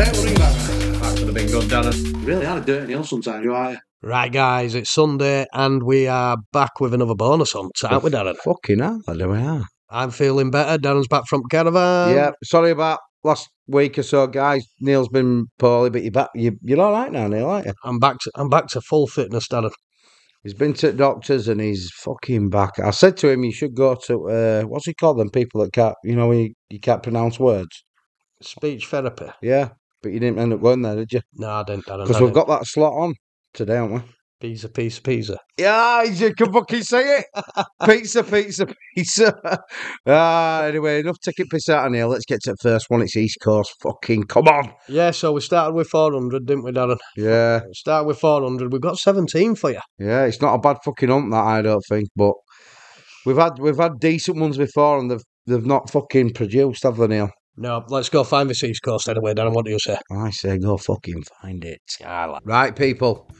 Right, we'll back. That could have been good, Darren. Really had a dirty nail sometimes, you are. Right, guys, it's Sunday and we are back with another bonus hunt, aren't we, Darren? Fucking hell, there we are. I'm feeling better. Darren's back from caravan. yeah, sorry about last week or so, guys. Neil's been poorly, but you're back. You, you're all right now, Neil, aren't you? I'm back. To, I'm back to full fitness, Darren. He's been to doctors and he's fucking back. I said to him, you should go to uh, what's he called? Them people that can't, you know, when you, you can't pronounce words. Speech therapy. Yeah, but you didn't end up going there, did you? No, I didn't, Because we've got that slot on today, haven't we? pizza, pizza, pizza. Yeah, you can fucking say it. pizza, pizza, pizza. Ah, anyway, enough ticket piss out of Neil. Let's get to the first one. It's East Coast. Fucking come on. Yeah, so we started with 400, didn't we, Darren? Yeah, We started with 400. We've got 17 for you. yeah. It's not a bad fucking hump that I don't think, but we've had we've had decent ones before and they've they've not fucking produced, have they, Neil? No, let's go find this East Coast anyway, Darren. What do you say? I say go fucking find it. I like Right, people.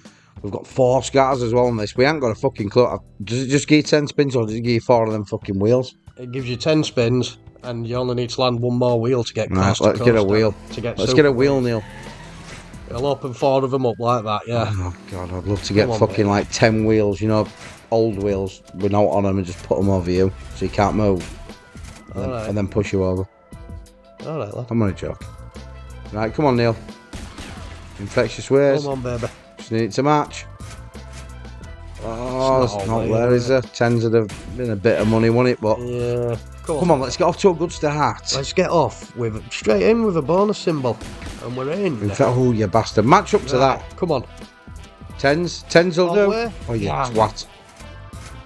We've got four scatters as well on this. We ain't got a fucking clue. Does it just give you 10 spins or does it give you four of them fucking wheels? It gives you 10 spins and you only need to land one more wheel to get Right, coast let's get a wheel. To get Let's get a wheel, Neil. It'll open four of them up like that, yeah. Oh, God, I'd love to get on, fucking mate. like 10 wheels, you know, old wheels with no on them and just put them over you so you can't move. And, then, Alright. and then push you over. All right, lad. I'm only joking. Right, come on, Neil. Infectious ways. Come on, baby. Just need it to match. Oh, It's not not, there, there, is is there? Tens would have been a bit of money, wouldn't it? But Yeah. Come on. come on, let's get off to a good start. Let's get off with straight in with a bonus symbol. And we're in. In fact, oh, you bastard. Match up to Right, that. Come on. Tens. Tens will All do. way? Oh, you Yeah. twat.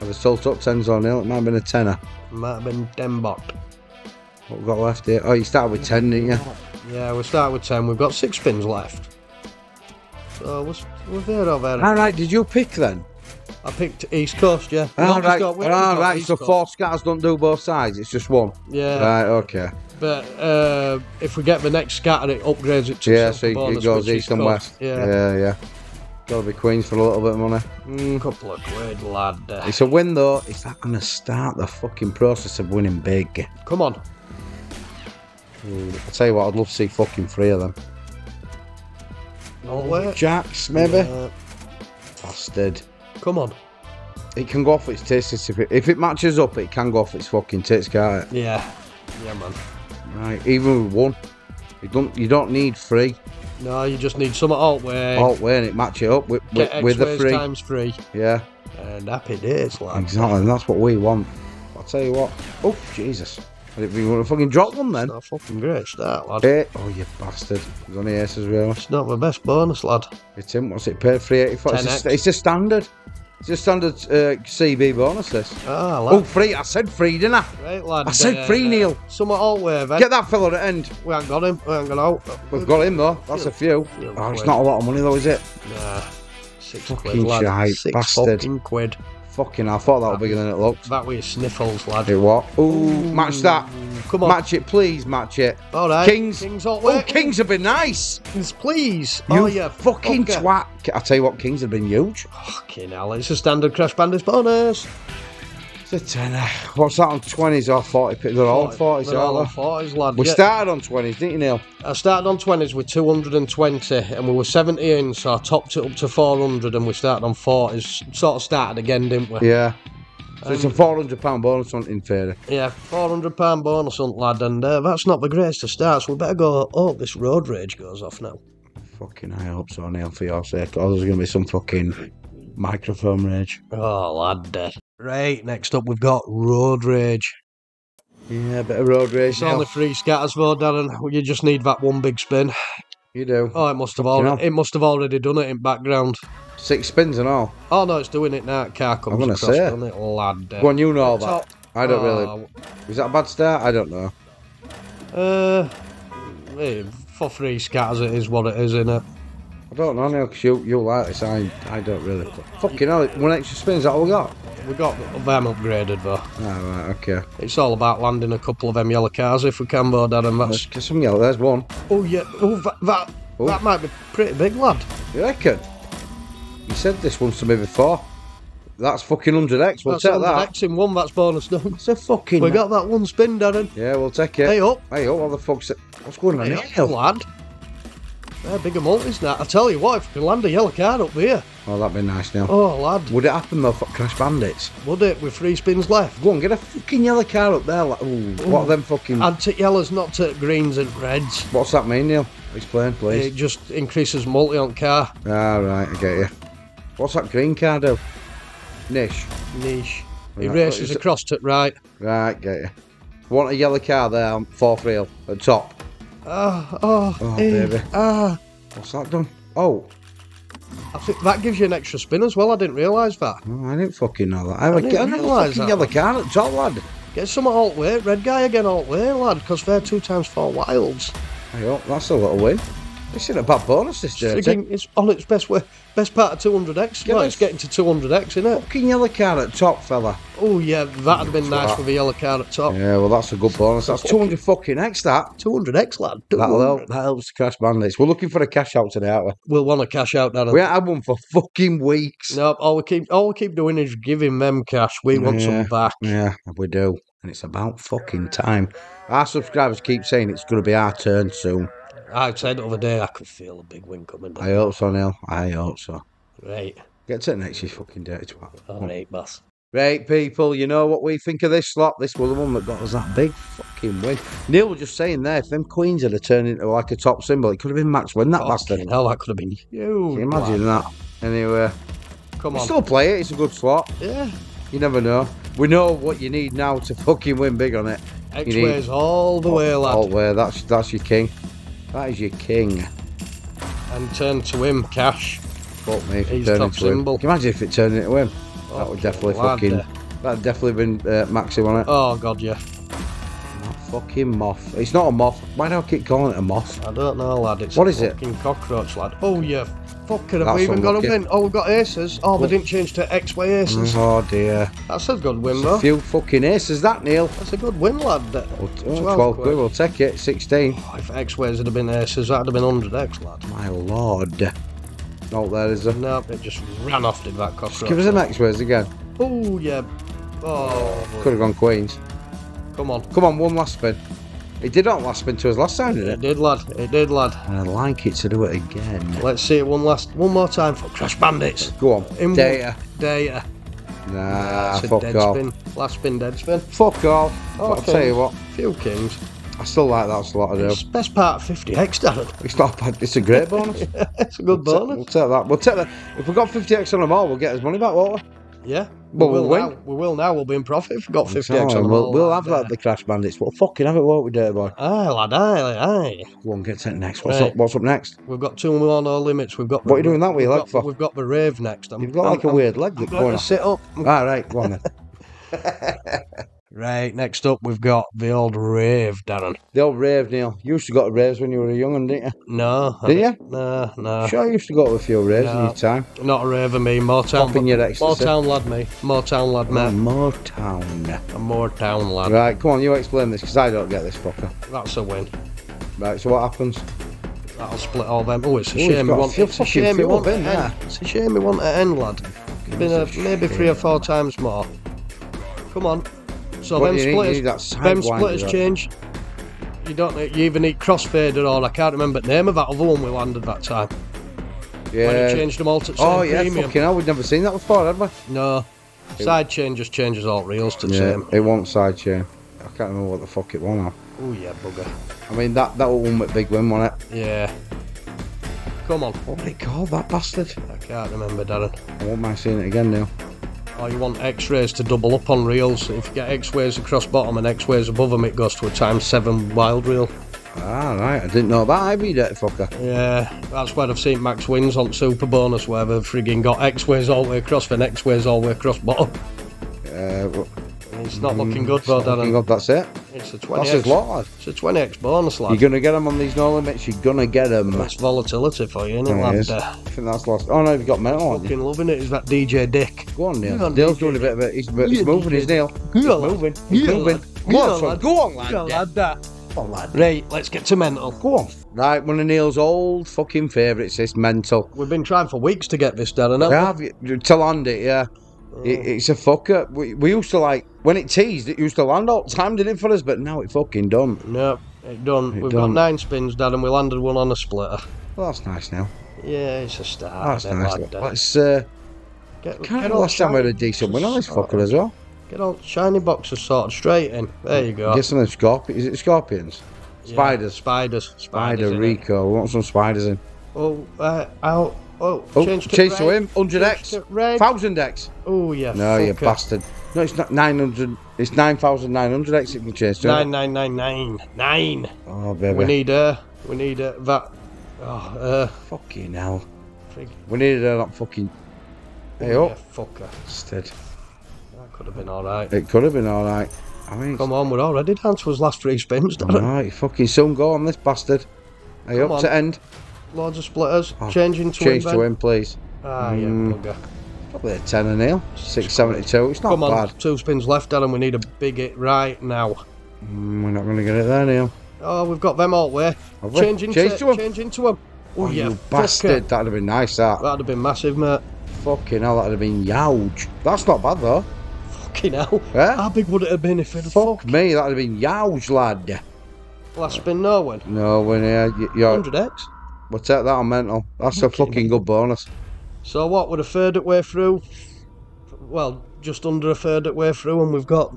Have a salt up tens or nil. It might have been a tenner. Might have been Dembot. What we've got left here? Oh, you started with ten, didn't you? Yeah, we start with 10. We've got six spins left. So we're, we're there. All right, did you pick then? I picked East Coast, yeah. All right, got- all got right. East So Coast. four scatters don't do both sides. It's just one. Yeah. Right. Okay. But uh, if we get the next scatter, it upgrades it to Yeah. So it- bonus, it goes east and west. Yeah. Yeah. Yeah. Got to be Queens for a little bit of money. Mm, couple of quid, lad. It's a win though. Is that going to start the fucking process of winning big? come on. I'll tell you what. I'd love to see fucking three of them. No way. Jacks, maybe. Uh, Bastard. come on. It can go off its tits if it, if it matches up. It can go off its fucking tits, can't it? Yeah. Yeah, man. Right. Even with one, you don't you don't need three. No, you just need some alt way. Alt way and it match it up with with, Get with the three. times three. Yeah. And happy days, lad. Exactly. And that's what we want. I'll tell you what. Oh Jesus! I didn't think you want to fucking drop one then. Not fucking great start, lad. Eh, Oh you bastard! There's only as well. It's not my best bonus, lad. It's in. What's it paid? Three eighty four. It's, 10x. a- it's a standard. It's a standard uh, CB bonus. This. Ah, Oh, free! I said free, didn't I? Right, lad. I said uh, free, Neil. Some alt way, then. Get that fella at the end. We haven't got him. We haven't got out. We've got him though. That's a few. Few Oh, it's not a lot of money though, is it? Nah. Six Fucking quid, lad. shite, Six bastard. fucking quid. Fucking, I thought that was bigger than it looked. That was sniffles, lad. It what? Ooh, match that. Come on. Match it, please. Match it. All right. Kings. Kings alt Oh. Kings have been nice. Kings, please. You oh, yeah. fucking fucker. twat. I tell you what, Kings have been huge. Fucking hell. It's a standard Crash Bandits bonus. A tenner. What's that on 20s or 40? They're all 40s, They're all on aren't 40s, lad. We Yeah. started on 20s, didn't you, Neil? I started on 20s with 220 and we were 70 in, so I topped it up to 400 and we started on 40s. Sort of started again, didn't we? Yeah. So it's a £400 bonus on in theory. Yeah, £400 bonus hunt, lad, and uh, that's not the greatest of starts. We better go. Oh, this road rage goes off now. Fucking, I hope so, Neil, for your sake. Or there's going to be some fucking microphone rage. Oh, lad. uh, Right, next up we've got road rage. Yeah, a bit of road rage. It's only three scatters though, Darren. You just need that one big spin. You do. Oh, it must have already, it must have already done it in background. Six spins and all. Oh no, it's doing it now. Car comes I'm gonna across, say. doesn't it, lad? Go on, you know all that. I don't Oh, really. Was that a bad start? I don't know. Uh, for three scatters, it is what it is, innit? I don't know, Neil, because you, you like this. I, I don't really. Fucking hell, one extra spin, is that all we got? We got them upgraded though. Ah, right, okay. It's all about landing a couple of them yellow cars if we can, though, Dad, and that's. get some yellow. There's one. Oh yeah, oh that that, Oh. that might be pretty big, lad. You reckon? You said this once to me before. That's fucking 100x. We'll that's take that. X in one. That's bonus done. It's a fucking. We got that one spin, Darren. Yeah, we'll take it. Hey up, Hey, up, what the fuck's? What's going on hey here? up, lad. They're bigger multis now. I tell you what, if we can land a yellow card up here, Oh, that'd be nice, Neil. oh lad, Would it happen though for Crash Bandits? would it with three spins left? Go on, get a fucking yellow car up there. Like, ooh, what are them fucking. I'd take yellows, not take greens and reds. What's that mean, Neil? Explain, please. It just increases multi on car. Ah, right, I get you. What's that green car do? Niche. Niche. He Right, races across to right. Right, get you. Want a yellow car there on fourth reel at top? Ah, oh, Oh, eh, baby. Ah, What's that done? Oh, I think that gives you an extra spin as well. I didn't realise that. oh, I didn't fucking know that. I, a- didn't I realise that. yellow car at top, lad. Get some alt way, red guy again alt way, lad, because they're two times four wilds. Oh, that's a little win. This isn't a bad bonus, this dirty. It's on its best way, best part of 200x. Get Well, it's getting to 200x, isn't it? Fucking yellow car at top, fella. Oh yeah, that'd have been nice Twat. with a yellow card at top. Yeah, well, that's a good bonus. That's 200 fucking X, that. 200x, lad. That'll help. That helps the Crash Bandits. We're looking for a cash out today, aren't we? We'll want to cash out that. We ain't had one for fucking weeks. No, all we keep all we keep doing is giving them cash. We want Yeah. some back. Yeah, we do. And it's about fucking time. Our subscribers keep saying it's going to be our turn soon. I said the other day I could feel a big win coming down. I hope so, Neil. I hope so. Right, Get to the next, you fucking dirty twat. all right, boss. Right, people, you know what we think of this slot? This was the one that got us that big fucking win. Neil was just saying there, if them queens had turned into like a top symbol, it could have been Max Win, that oh, bastard. Fucking hell, that could have been huge. You imagine that? Anyway, Come on. still play it. It's a good slot. Yeah. You never know. We know what you need now to fucking win big on it. X You need- ways all the way, lad. All the way. That's that's your king. That is your king. And turn to him, cash. Fuck me. If it turned top into him. symbol. Can you imagine if it turned into him? That would definitely lad, fucking. That'd definitely been uh, Maxi on it. Oh god, yeah. Fucking moth. It's not a moth. Why do I keep calling it a moth? I don't know, lad. It's What a is it? fucking cockroach, lad. Oh yeah. Fucking have we even got a win? Oh, we've got aces. Oh, they didn't change to X-way aces. Oh dear. That's a good win, A though. few fucking aces, that Neil. That's a good win, lad. Oh, oh, 12 12 quid. we'll take it. 16. Oh, if X-ways had have been aces, that'd have been 100x, lad. My lord. Oh, there is a. No, it just ran off, did that cockroach. Give us an X words again. Oh, yeah. Oh, Could have gone Queens. come on. Come on, one last spin. It did not last spin to us last time, did It it? did, lad. It did, lad. And I'd like it to do it again. Let's see it one last, one more time for Crash Bandits. Go on. In Data. Data. Nah, It's a fuck dead off. spin. Last spin, dead spin. Fuck off. I'll tell you what, Few kings. I still like that slot I do. It's best part 50x, Darren. It's not bad. It's a great bonus. it's a good We'll bonus. We'll take that. We'll take that. If we got 50x on them all, we'll get his money back, won't we? Yeah. Well, we will we'll now. win. We will now. We'll be in profit if we've got 50x on we'll, we'll have that the Crash Bandits. We'll fucking have it, won't we, Dirty Boy? Aye, lad, aye, aye. Go on, get to it next. What's Right. up? What's up next? We've got two more no limits. We've got. What are you doing that with your we've leg got- for? We've got the rave next. I'm, You've got like I'm- a weird leg I'm going going to sit up. All right, go on then. Right, next up we've got the old rave, Darren. The old rave, Neil. You used to go to raves when you were a young one, didn't you? No. Did you? No, no. Sure, you used to go to a few raves in No. your time. Not a raver, me. More town. Popping your ecstasy. town lad, me. More town lad, mate. Oh, Motown. A Motown lad. Right, come on, you explain this because I don't get this fucker. That's a win. Right, so what happens? That'll split all them. Oh, it's a Oh, he's shame we want. It's a shame we want in there. It's a shame we want to end, lad. Been It's a maybe three or four times more. Come on. So them do you need? You splitters, need them splitters change. You don't. You either need crossfader or I can't remember the name of that other one we landed that time. When Yeah. he changed them all to Oh, yeah, premium. fucking hell, we'd never seen that before, had we? No. Side chain just changes all reels to the Yeah, same. it won't side chain. I can't remember what the fuck it was now. Oh yeah, bugger. I mean, that, that one with big win, wasn't it? Yeah. Come on. What was it called, that bastard? I can't remember, Darren. I won't mind seeing it again now. Or you want X-ways to double up on reels. If you get x-ways across bottom and x-rays above them, it goes to a times seven wild reel. Ah, right, I didn't know that either, you dirty fucker. Yeah, that's where I've seen Max wins on Super Bonus, where they've frigging got X-ways all the way across, then X-ways all the way across bottom. Uh, It's not looking good, though, Darren. God, that's it. It's a 20x. his lot. It's a 20x bonus, lad. You're going to get them on these no limits, you're going to get them. That's volatility for you, isn't it, lad? is. Uh, I think that's lost. Oh no, you've got metal on you. fucking loving it is that DJ Dick. Go on, Neil. Go on, Neil's DJ. doing a bit of it. He's, he's Yeah, moving his Neil. He's Yeah, moving. He's Yeah, moving. Yeah, on, lad. Go on, lad. Go on, lad. that. On. Right, let's get to mental. Go on. Right, one of Neil's old fucking favourites, this mental. We've been trying for weeks to get this, done, haven't we? Have you, to land it, yeah. It, it's a fucker. We, we used to like, when it teased, it used to land all the time, did it for us? But now it fucking done. No, It done. It We've got nine spins, Dad, and we landed one on a splitter. Well, that's nice now. Yeah, it's a start. That's nice. lad. Let's. Uh, Get, can't get last time we had a decent win on this fucker as well. Get all shiny boxes sorted straight in. There you go. Get some of them scorpions. Is it scorpions? Yeah, Spiders. Spiders. Spiders. Spider? Rico. We want some spiders in. Oh, uh, out. Oh, Oh, change to change to him. 100x. Change to Red. 1000x. Oh, yeah. No, you bastard. No, it's not 900. It's 9900x it can change to. Nine, nine, nine, nine, nine. Oh, baby. We need uh, we need uh, that. Oh, uh, Fucking hell. frig- We needed a that fucking. Hey, yeah, up. fucker. Instead. That could have been all right. It could have been alright. I mean, Come on, we're already down to his last three spins. Darren. Alright, fucking soon go on this bastard. Hey, Come up on. to end. Loads of splitters. Oh, Changing to Change him. to him, please. Ah, yeah, bugger. Probably a 10 and nil. 672. It's not Come on, bad. two spins left, Darren. We need a big hit right now. Mm, we're not going to get it there, Neil. Oh, we've got them all way. We? Change into, Change to him. change into him. Oh, Oh, yeah, you bastard. fucker. That'd have been nice, that. That'd have been massive, mate. Fucking hell, that'd have been huge. That's not bad, though. Fucking hell. Eh? How big would it have been if it had Fuck fuck? me, that'd have been huge, lad. Last spin, no one. No, when uh, y- 100x. We'll take that on mental. That's a fucking good bonus. So what? We're a third way through. Well, just under a third way through, and we've got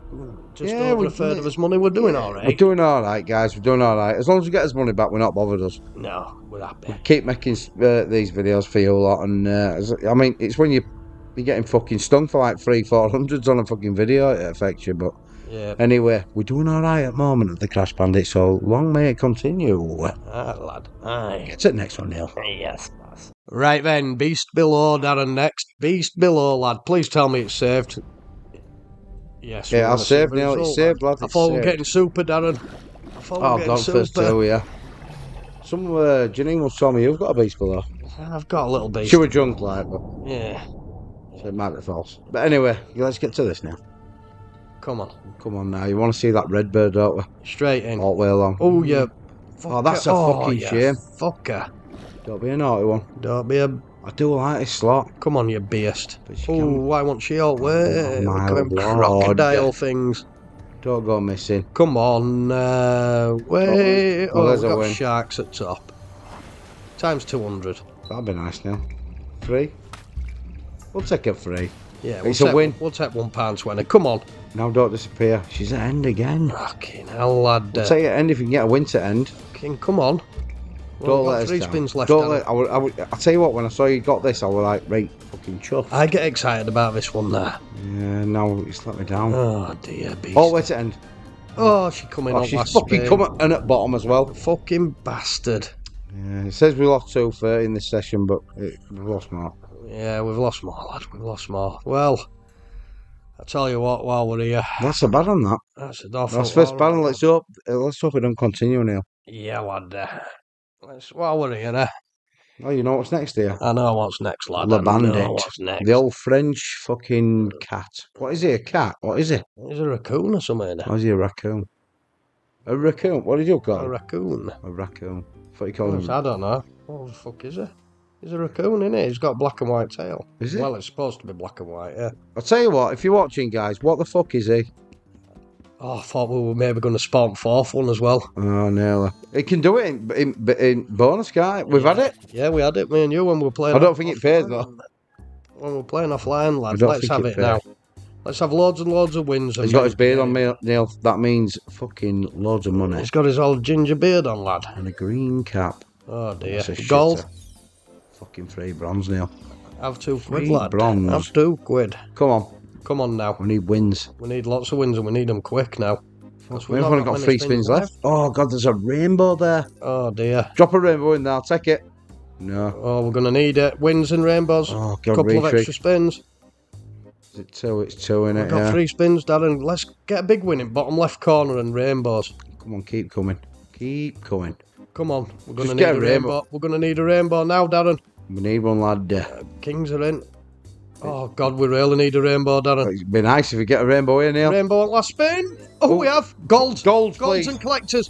just Yeah, over a third of his money. We're doing all right. We're doing alright, guys. We're doing alright. As long as we get his money back, we're not bothered us. No, we're happy. keep making uh, these videos for you a lot, and uh, I mean, it's when you you're getting fucking stung for like three, four hundreds on a fucking video, it affects you. But Yeah, anyway, we're doing all right at the moment at the Crash Bandit, so long may it continue. ah, lad. Aye. Get to the next one, Neil. Yes, boss. Right then, Beast Below, Darren next. Beast Below, lad. Please tell me it's saved. Yes. Yeah, I'll wanna see save the Neil. It's result, saved, lad. I thought we were getting super, Darren. I thought we Oh, were getting God, first super. two, yeah. Some uh, Janine was telling me you've got a beast below. I've got a little beast. She was drunk, like, but Yeah. so it might be false. But anyway, let's get to this now. Come on. Come on now, you want to see that red bird, don't we? Straight in. All the way along. Oh, yeah. Oh, that's a fucking you shame. Fucker. Don't be a naughty one. Don't be a. I do like this slot. Come on, you beast. Oh, why won't she all way? Oh, my Look them lord. crocodile things. Don't go missing. Come on, uh, wait. Oh, Oh, there's got win. sharks at top. Times 200. That'd be nice now. Three. We'll take a free. Yeah, we'll It's a win. We'll take one pound twenty. Come on. Now don't disappear. She's at end again. Fucking hell, lad. We'll take it end if you can get a win to end. fucking come on. Well, Don't let us three down. spins left. Don't let. I would, I would. I tell you what. When I saw you got this, I was like, right, fucking chuff. I get excited about this one there. Yeah. Now it's let me down. Oh dear, beast. All the way to end. Oh, she coming Oh, on she's last fucking spin. come at, and at bottom as well. Fucking bastard. Yeah, it says we lost two in this session, but it, we've lost more. Yeah, we've lost more, lad. We've lost more. Well, I tell you what, while we're here, That's a bad on that. that's a awful. That's first battle. Let's hope. uh, Let's hope it don't continue now. Yeah, lad. Uh, let's, while we're here, uh, Oh, you know what's next here? I know what's next, lad. Le I Bandit. know what's next. The old French fucking cat. What is he? A cat? What is he? Is a raccoon or something? Or is he a raccoon? A raccoon? What did you call A him? raccoon? A raccoon. I thought you called him. I don't know. What the fuck is it? He's a raccoon, isn't it? He's got a black and white tail. Is it? Well, it's supposed to be black and white, yeah. I'll tell you what, if you're watching, guys, what the fuck is he? Oh, I thought we were maybe going to spawn fourth one as well. Oh, no. It can do it in, in, in bonus, guy. We've had it. Yeah, we had it, me and you, when we were playing. I don't off- think it pays, though. When we were playing offline, lads. don't Let's have it it, now. Let's have loads and loads of wins. He's got his beard on, Neil. That means fucking loads of money. He's got his old ginger beard on, lad. And a green cap. Oh dear. Shitter. Fucking three bronze, Neil. Have two quid, Three lad. bronze. Have two quid. Come on. Come on now. We need wins. We need lots of wins and we need them quick now. We've only got many three spins left. Oh, God, there's a rainbow there. Oh dear. Drop a rainbow in there. I'll take it. No. Oh, we're gonna need it. Wins and rainbows. Oh, A God, couple of extra spins. Is it two? It's two in We've got Yeah. three spins, Darren. Let's get a big win in bottom left corner and rainbows. Come on, keep coming. Keep coming. Come on, we're gonna Just need a rainbow. rainbow. We're gonna need a rainbow now, Darren. We need one, lad. Uh, Kings are in. Oh God, we really need a rainbow, Darren. It'd be nice if we get a rainbow in here. Rainbow on last spin. Oh, Oh. we have gold. Gold, Golds please. and collectors.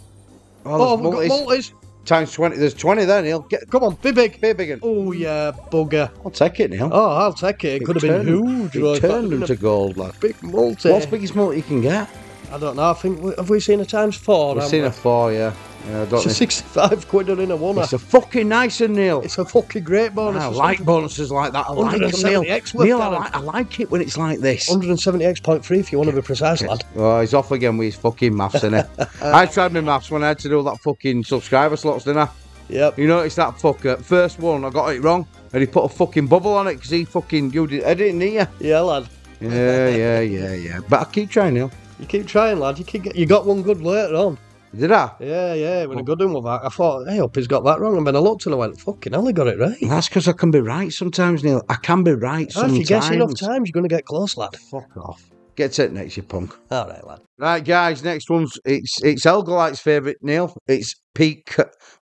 Oh, Oh, we've multis. got multis. Times 20. There's 20 there, Neil. Get Come on, be big. be big. Oh yeah, bugger. I'll take it, Neil. Oh, I'll take it. It could have been huge. It right? turned Been them to gold, lad. big multi. What's the biggest multi you can get? I don't know. I think have we seen a times four? We've seen we? a four, yeah. Yeah I don't It's a sixty-five quid in a one. It's a fucking nice and Neil. It's a fucking great bonus. I like bonuses like that. I like them, Neil. Neil, I like, I like it when it's like this. 170x.3 if you want to be precise, lad. Oh, he's off again with his fucking maths, isn't he? I tried my maths when I had to do that fucking subscriber slots, didn't I? Yep. You notice that fucker? First one, I got it wrong. And he put a fucking bubble on it because he fucking, you did, I didn't hear. Yeah, lad. Yeah, yeah, yeah, yeah. But I keep trying, Neil. You keep trying, lad. You keep get, you got one good later on. Did I? Yeah, yeah, When a oh. good one with that. I thought, hey, up, he's got that wrong. And then I looked and I went, fucking hell, he got it right. That's because I can be right sometimes, Neil. I can be right Oh, if you guess enough times, you're going to get close, lad. Fuck off. Get to it next, you punk. All right, lad. Right, guys. Next one's it's it's Elgalite's favourite, Neil. It's peak,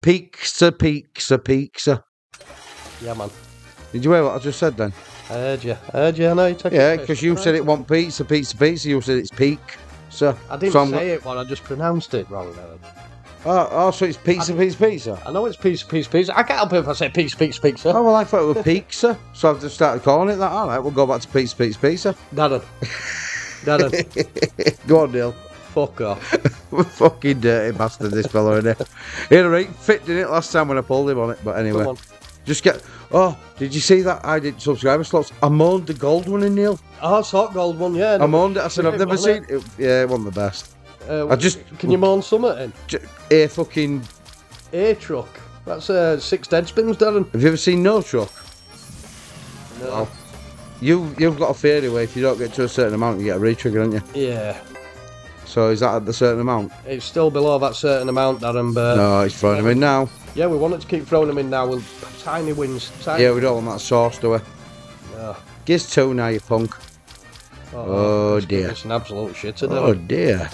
peaksa, peaksa, peaksa. Yeah, man. Did you hear what I just said then? I heard you. I heard you. I know you took Yeah, because you said it want pizza, pizza, pizza. You said it's peak. So I didn't so say it, but I just pronounced it wrong. Oh, oh, so it's pizza, pizza, pizza. I know it's pizza, pizza, pizza. I can't help it if I say pizza, pizza, pizza. Oh well, I thought it was pizza, so I've just started calling it that. All right, we'll go back to pizza, pizza, pizza. Darren. Darren, go on, Neil. fuck off. Fucking dirty bastard, this fella, isn't it? He had a right fit, didn't it, last time when I pulled him on it? But anyway, Come on. just get. Oh, did you see that? I did subscriber slots. I moaned the gold one in Neil. Oh, it's hot gold one, yeah. I moaned it. I said I've never seen it. Yeah, it wasn't the best. Uh, I just- Can you moan something A fucking. A truck. That's uh, six dead spins, Darren. Have you ever seen No Truck? No. You you've got a theory where if you don't get to a certain amount, you get a re-trigger, don't you? Yeah. So is that at the certain amount? It's still below that certain amount, Darren, but No, he's throwing him in now. yeah, we wanted to keep throwing them in now with tiny wins. Tiny Yeah, we don't want that sauce, do we? No. Gives two now, you punk. Oh, it's- dear. It's an absolute shitter, Oh dear.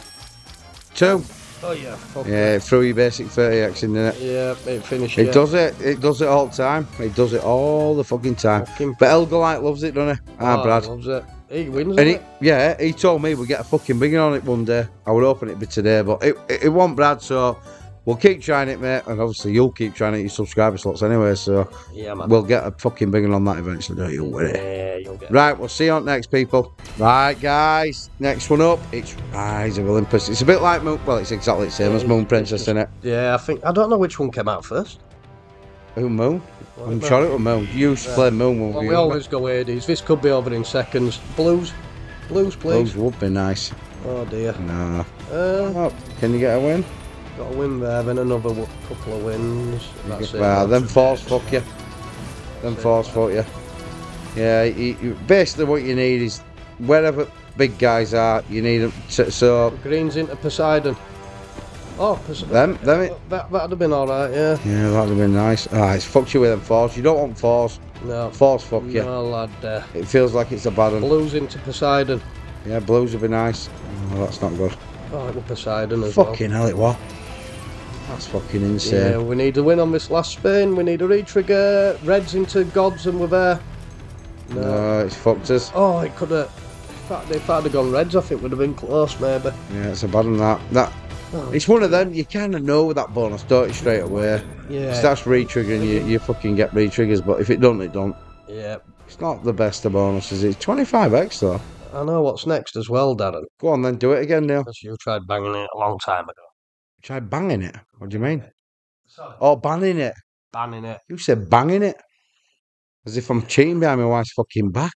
Two. Oh, yeah. Fuck Yeah, throw your basic 30x in there. Yeah, it finished. It yeah. does it. It does it all the time. It does it all the fucking time. Fucking- But Elgalite loves it, doesn't he? Ah, Oh, Brad. Loves it. He wins And he, it. yeah, he told me we'd get a fucking big on it one day. I would hoping it'd be today, but it, it, it won't, Brad. So we'll keep trying it, mate. And obviously you'll keep trying it, your subscriber slots anyway. So Yeah, man. we'll get a fucking big one on that eventually, don't you? It. yeah, you'll get Right, we'll see you on next, people. Right, guys. Next one up, it's Rise of Olympus. It's a bit like Moon. Well, it's exactly the same as Moon Princess, isn't it? Yeah, I think I don't know which one came out first. Who Moon? What I'm sure it was Moon. You used to play Moon Well, we we always go Hades. This could be over in seconds. Blues, blues, please. Those would be nice. Oh dear. No. Uh, Oh, can you get a win? Got a win there, then another w- couple of wins. That's it. Well, them force fuck you. Them force fuck you. Yeah, you, you, basically what you need is wherever big guys are, you need them. To, so Greens into Poseidon. Oh, Poseidon. them, them. It, That that'd have been all right. Yeah. yeah, that'd have been nice. Ah, it's fucked you with them force. You don't want force. No. Force fuck you. No, lad. Uh, It feels like it's a bad one. blues into Poseidon. Yeah, blues would be nice. Oh, that's not good. Oh, it was Poseidon as well. Fucking hell, it was. That's fucking insane. Yeah, we need a win on this last spin. We need a re-trigger. Reds into gods, and we're there. No. No, it's fucked us. Oh, it could have. If I'd if have gone reds off, it would have been close, maybe. Yeah, it's a bad one. That that. Oh, It's one of them. You kind of know with that bonus, don't you? Straight away. yeah. Starts re-triggering, you, you fucking get re-triggers. But if it don't, it don't. Yeah. It's not the best of bonuses. It's 25x though. I know what's next as well, Darren. Go on then, do it again, Neil. Because you tried banging it a long time ago. Try banging it. What do you mean? Sorry. Oh, banning it. Banning it. You said banging it. As if I'm cheating behind my wife's fucking back.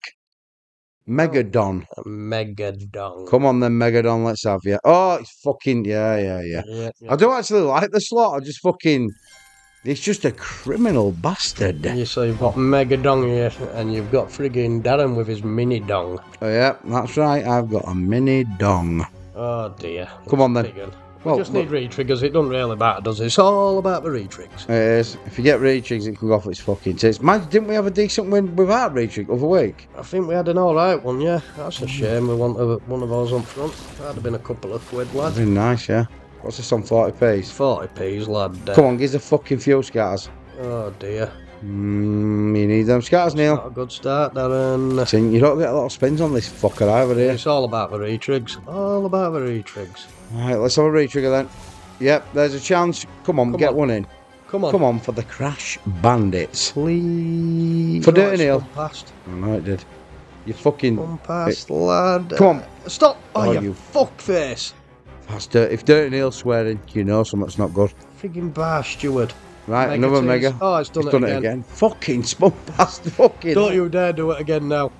Megadon. A mega dong. Come on then, Megadon, let's have you. Oh, it's fucking, yeah, yeah, yeah. Yeah, yeah. I don't actually like the slot. I just fucking. It's just a criminal bastard. Yeah, so you've got Mega Dong here, and you've got friggin' Darren with his mini dong. Oh, yeah, that's right. I've got a mini dong. Oh dear. Come It's on then. big un. We Well, just need re-triggers. It doesn't really matter, does it? It's all about the re-trigs. It is. If you get re-trigs, it can go off its fucking tits. Man, didn't we have a decent win without re-trig other week? I think we had an alright one, yeah. That's a shame we want a, one of those on front. That'd have been a couple of quid, lad. Been nice, yeah. What's this on 40p's? 40p's, lad. uh, Come on, give us a fucking few scars. Oh dear. Mm, you need them scars, Neil. Not a good start, Darren. Think You don't get a lot of spins on this fucker either here. It's all about the re-trigs. All about the re-trigs. Right, let's have a re-trigger then. Yep, there's a chance. Come on, Come get on. one in. Come on. Come on for the Crash Bandits. Please. For Dirty it's Neil. Past. I know it did. You fucking. Come past, lad. Come on. Uh, stop. Oh, Oh, you, you- fuck face. That's dirt. If Dirty Neil's swearing, you know something's not good. Frigging bar steward. Right, Mega another tease. mega. Oh, it's done, He's it, done again. it again. Fucking spun past fucking. Don't you dare do it again now.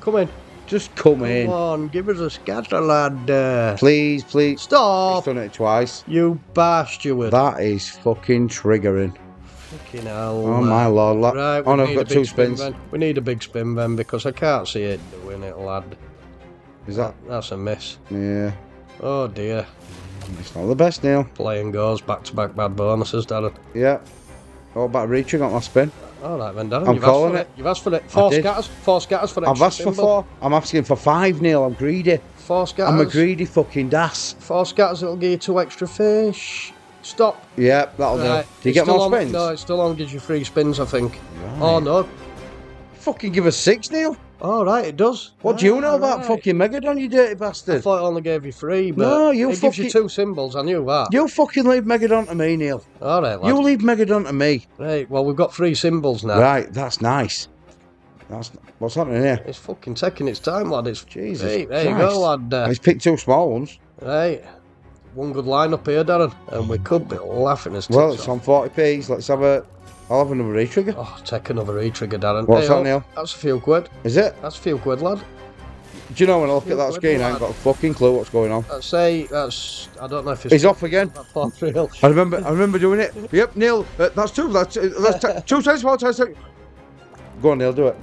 Come in. Just come in. Come on, give us a scatter, lad. Uh, Please, please. He's stop, done it twice. you bar steward. That is fucking triggering. Fucking hell. Oh uh, my lord. La- Right, we oh, no, I've need got a big two spin spins. then. We need a big spin then because I can't see it doing it, lad. Is that? That's a miss. Yeah. Oh dear. It's not the best, Neil. Playing goes back to back bad bonuses, Darren. Yeah. Oh, about reaching on my spin. All right then, Darren. I'm you've calling asked for it. You've asked for it. Four scatters. Four scatters for I've asked for four. I'm asking for five, Neil. I'm greedy. Four scatters. I'm a greedy fucking das. Four scatters. It'll give you two extra fish. Stop. Yeah, that'll Right. do. Do you It's get more on- spins? No, it still on gives you three spins, I think. Oh no. Fucking give us six, Neil. All right, it does. What do you know about right. fucking Megadon, you dirty I bastard? thought it only gave you three, but No, you it gives you two symbols. I knew that. You fucking leave Megadon to me, Neil. All right, lad. You leave Megadon to me. Right, well, we've got three symbols now. Right, that's nice. That's what's happening here. It's fucking taking its time, lad. It's Jesus Hey, there you go, lad. Uh, He's picked two small ones. right. One good line up here, Darren, and we could be laughing as Well, it's off. on 40p's. Let's have a. I'll have another re-trigger. Oh, take another e-trigger, Darren. What's Hey, that, oh, Neil? That's a few quid. Is it? That's a few quid, lad. Do you know when I look at that screen, I ain't got a fucking clue what's going on. Let's say that's. I don't know if it's. He's off again. Real. I remember. I remember doing it. Yep, Neil. Uh, that's two. That's, uh, that's two times four times. Go on, Neil. Do it.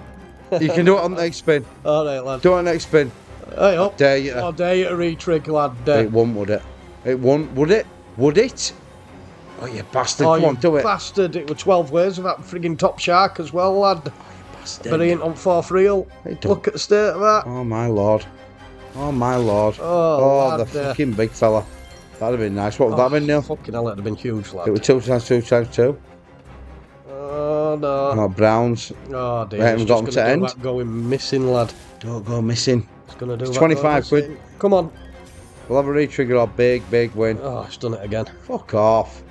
You can do it on the next spin. All right, lad. Do it on the next spin. Hey, up. Dare you? Oh, dare you to re-trig, lad. Uh, It won't, would it? It won't, would it? Would it? Oh, you bastard. oh, Come you on, do it. bastard. It were 12 ways of that frigging top shark as well, lad. Oh, bastard. But he ain't on fourth reel. Look at the state of that. Oh, my lord. Oh, my lord. Oh, Oh, the fucking big fella. That'd have been nice. What would that have been, Neil? Fucking hell, it'd have been huge, lad. It was two times two times two. Oh, no. Oh, Browns. Oh, dear. We haven't it's got them gonna to end. that going missing, lad. Don't go missing. It's going to do It's that 25 going quid. Come on. We'll have a re-trigger or big, big win. Oh, it's done it again. Fuck off.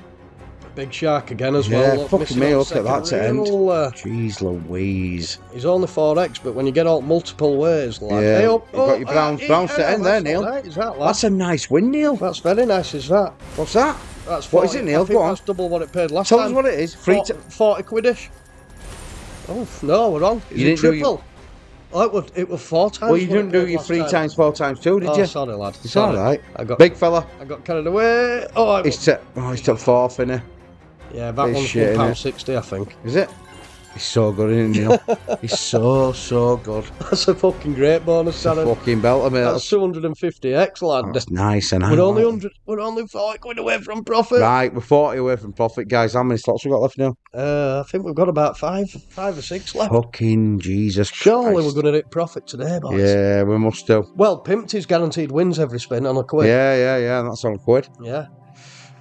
Big shark again as Yeah, well. Missing me, look at that to end. uh, Jeez Louise. He's only 4x, but when you get out multiple ways, like Yeah, Hey, up, you've got oh, your brown, uh, Browns to yeah, end there, Neil. Right, is that, lad? That's a nice win, Neil. That's very nice, is that? What's that? That's What is 40 it, Neil? Go on. that's double what it paid last Tell time. us what it is. Free Fort- t- 40 quidish. Oh, no, we're wrong. It's You didn't do triple. Oh, it was, it was four times. Well, you didn't do your three time. times, four times two, did Oh, you? sorry, lad. It's sorry. all right. I got, Big fella. I got carried away. Oh, I, He's t- oh, he's took fourth, innit? Yeah, that he's one's one pound sixty, I think. Is it? He's so good, isn't he, Neil? he's so, so good. That's a fucking great bonus, Darren. fucking belter, mate. That's That's, 250 x, lad. that's nice, and I we're only like- 100. We're only 40 quid away from profit. Right, we're 40 away from profit, guys. How many slots we got left now? Uh, I think we've got about five, five or six left. Fucking Jesus Surely Christ. we're going to hit profit today, boys. Yeah, we must do. Well, Pimpty's guaranteed wins every spin on a quid. Yeah, yeah, yeah. That's on a quid. Yeah.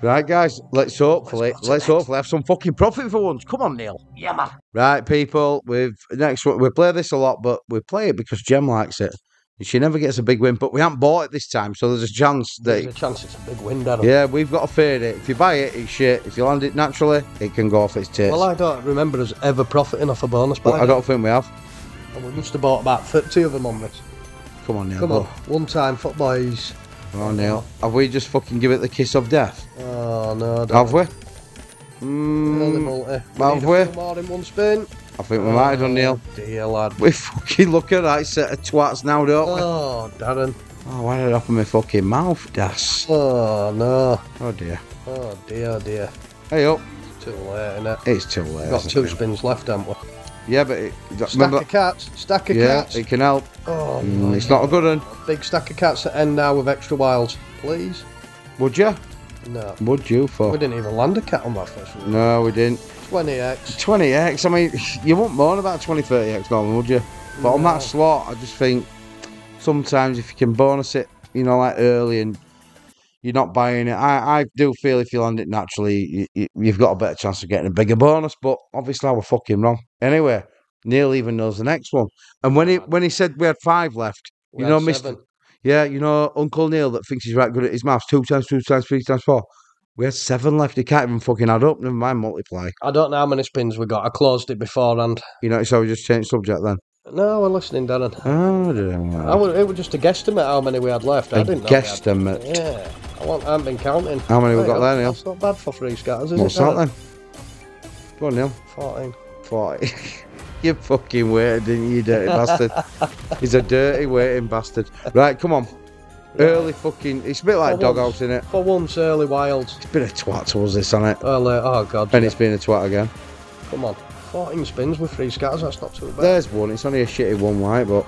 Right, guys. Let's hopefully, what's let's hopefully have some fucking profit for once. Come on, Neil. Yeah, man. Right, people. We've next one. We play this a lot, but we play it because Jem likes it. And She never gets a big win, but we haven't bought it this time, so there's a chance that. There's a chance it's a big win, Darren. Yeah, we've got to fade it. If you buy it, it's shit. If you land it naturally, it can go off its tits. Well, I don't remember us ever profiting off a bonus but buy. I don't think we have. And we must have bought about 30 of them on this. Come on, Neil. Come on. One time, foot on, Neil. Have we just fucking give it the kiss of death? Oh, no. Have we? Early Mm, have we? more in one spin. I think we might have done, Neil. Oh, Dear lad. We fucking look at that set of twats now, don't we? Oh, Darren. Oh, why did it open my fucking mouth, das? Oh, no. Oh dear. Oh, dear, dear. Hey up. Too late, innit? It's too late. Got isn't two it? spins left, haven't we? Yeah, but it, Stack remember, of cats. Stack of yeah, cats. it can help. Oh, Mm, it's not a good one. Big stack of cats at end now with extra wilds. Please? Would you? No. Would you For We didn't even land a cat on that first one. No, we didn't. 20x. 20x. I mean, you wouldn't moan about 20, 30x normally, would you? But on that slot, I just think sometimes if you can bonus it, you know, like early and you're not buying it, I, I do feel if you land it naturally, you, you, you've got a better chance of getting a bigger bonus. But obviously, I was fucking wrong. Anyway, Neil even knows the next one. And when he when he said we had five left, We you know, Mister, yeah, you know, Uncle Neil that thinks he's right good at his maths, two times two times three times four. We had seven left. He can't even fucking add up. Never mind multiply. I don't know how many spins we got. I closed it beforehand. You know, so we just changed subject then. No, we're listening, Darren. Oh, I don't know. I was, it was just a guesstimate how many we had left. I didn't know. we had- guesstimate. Yeah. I, want, I haven't been counting. How many we got there, Neil? That's not bad for three scatters, is What's it? that Darren? then? Go on, Neil. 14. 40. you fucking waited, didn't you, dirty bastard? He's a dirty waiting bastard. Right, come on. Early fucking. It's a bit like For doghouse, once. isn't it? For once, early wilds. It's been a twat to us, this, on it? Early, uh, oh, God. And yeah. it's been a twat again. Come on. 14 spins with three scatters, that's not too bad. There's one. It's only a shitty one, right? But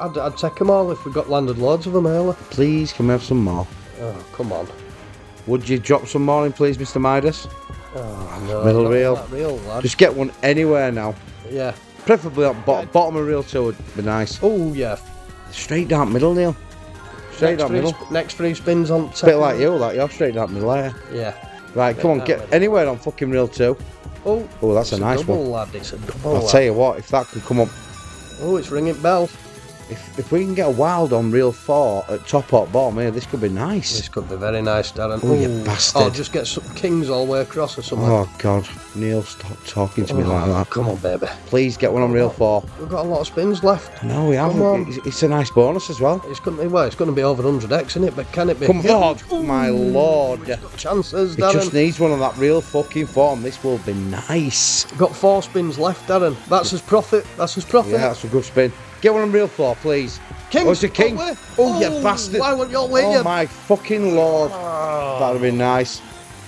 I'd, I'd take them all if we got landed loads of them early. please, can we have some more? Oh, come on. Would you drop some more in, please, Mr. Midas? Oh, no. Middle reel. Reel. Just get one anywhere now. Yeah. Preferably on bo- bottom of reel two would be nice. Oh, yeah. Straight down middle, Neil. Straight next down middle. next three spins on. Bit like you, like you're straight down middle there. Yeah. Right, come on, get middle. anywhere on fucking reel two. Oh, Oh, that's a nice double, one. lad. It's a double. I'll lad. tell you what, if that could come up, Oh, it's ringing bell. If if we can get a wild on reel four at top or bottom here, this could be nice. This could be very nice, Darren. Oh, you bastard. Oh, just get some kings all the way across or something. Oh God, Neil, stop talking to me Oh, like that. Come on, baby. Please get one on reel four. We've got a lot of spins left. No, we haven't. on. It's, it's a nice bonus as well. It's going to be well. It's going to be over 100x, isn't it? But can it be? Come on, my lord. Chances, It Darren. just needs one on that real fucking form. This will be nice. Got four spins left, Darren. That's his profit. That's his profit. Yeah, that's a good spin. Get one on real four, please. King. Oh, it's a king. Oh, Oh, you oh, bastard. Why won't your way? Oh my fucking lord. Oh. That'd have been nice.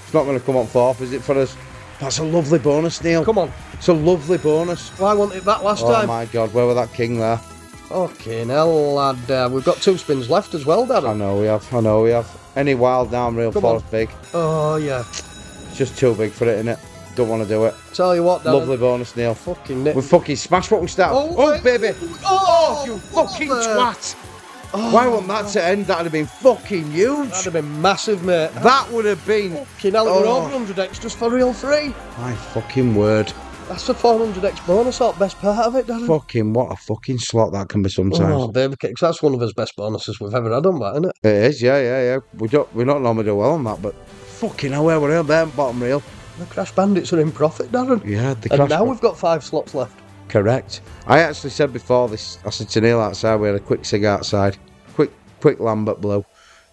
It's not going to come up fourth, is it, for us? That's a lovely bonus, Neil. Come on. It's a lovely bonus. Why wasn't it that last Oh time? my god, where were that king there? Okay, now lad, uh, we've got two spins left as well, Dad. I know we have, I know we have. Any wild down Come four on. is big. Oh yeah. It's just too big for it, isn't it? Don't want to do it. Tell you what, Darren. Lovely bonus, Neil. Fucking nit. We fucking smash what we started. Oh, oh right. baby. Oh, oh, you fucking twat. Oh, Why wouldn't that to end? That'd have been fucking huge. That'd have been massive, mate. That would have been. Fucking hell, Oh. over 100x just for real free. My fucking word. That's the 400x bonus, or best part of it, Darren. Fucking what a fucking slot that can be sometimes. Oh, baby kicks. That's one of his best bonuses we've ever had on that, isn't it? It is, yeah, yeah, yeah. We don't, we don't normally do well on that, but fucking hell, where we're in there, bottom reel. The Crash Bandits are in profit, Darren. Yeah, the and crash. now we've got five slots left. Correct. I actually said before this. I said to Neil outside. We had a quick cig outside. Quick, quick Lambert blow.